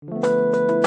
you